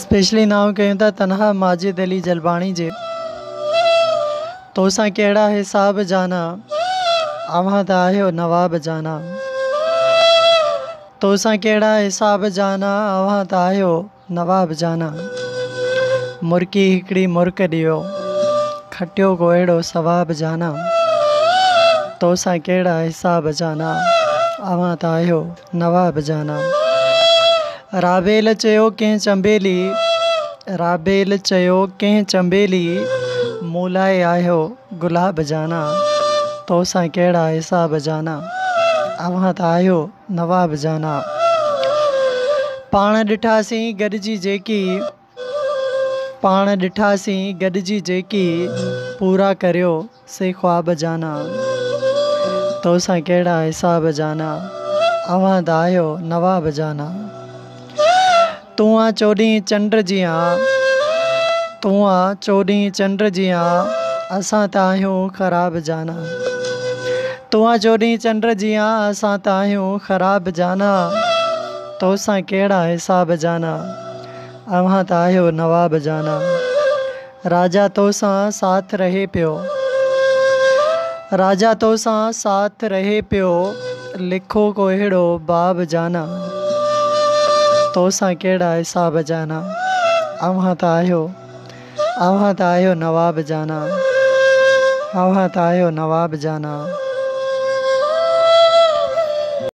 Specially नाम कयूं था तनहा माजिद अली जलबाणी जे। तोसां कहिड़ा हिसाब जाना अव्हां त आहियो नवाब जाना। तोसां कहिड़ा हिसाब जाना अव्हां त आहियो नवाब जाना। मुर्की हिकिड़ी मुर्क ॾियो, खटियो को अहिड़ो सवाब जाना। तोसां कहिड़ा हिसाब जाना अव्हां त आहियो नवाब जाना। राबेल चयो कंहिं चंबेली, राबेल चयो कंहिं चंबेली मूं लाइ गुलाब जाना, तोसां कहिड़ा हिसाब जाना अव्हां त आहियो नवाब जाना। पाण ॾिठासीं गॾिजी जेकी, पाण ॾिठासीं गॾिजी जेकी, पूरा करियो से ख्वाब जाना। तोसां कहिड़ा हिसाब जाना अव्हां त नवाब जाना। तूं आ चोॾहीं चंड जी आ तूं आ चोॾहीं चंड जी आ असां त ख़राब जाना। तूं आ चोॾहीं चंड जी आ असां त ख़राब जाना। तोसां कहिड़ा हिसाब जाना? अव्हां त आहियो नवाब जाना। राजा तोसां साथ रहे पियो। राजा तोसां साथ रहे पियो, लिखो को अहिड़ो बाब जाना। तोसां कहिड़ा हिसाब जाना? अव्हां त आहियो अव्हां त आहियो नवाब जाना। अव्हां त आहियो नवाब जाना।